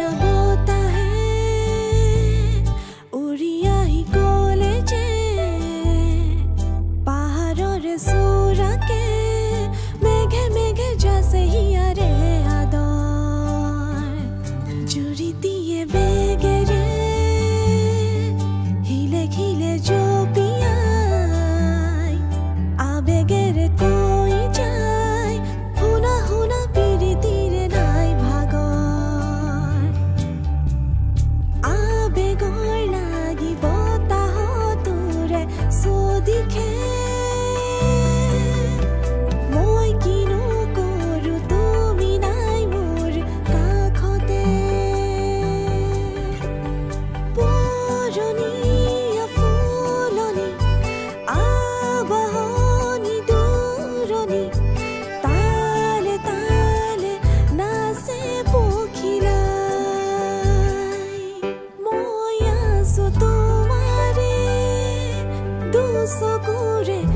your. そこで